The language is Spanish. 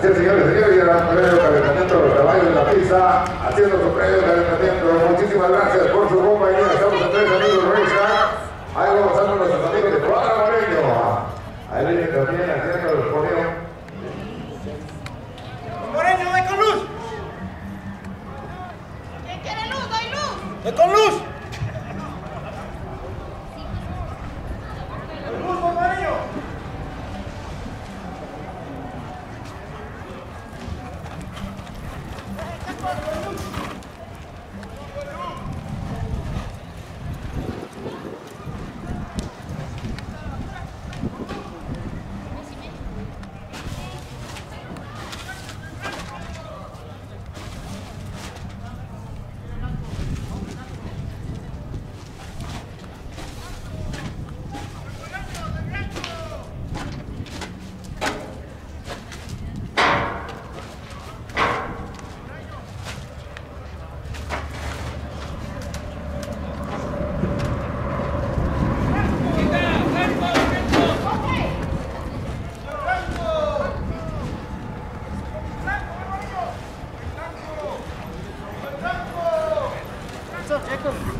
gran premio calentamiento de los caballos de la pista, haciendo su premio calentamiento. Muchísimas gracias por su compañía. Estamos en tres amigos Racetrack. Ahí vamos a nuestros amigos de Cuadra Moreño. Ahí vienen también haciendo los ponios. Moreno, ¡Voy con luz! ¿Quién quiere luz? ¡Doy luz! ¡Voy con! ¡Luz, God.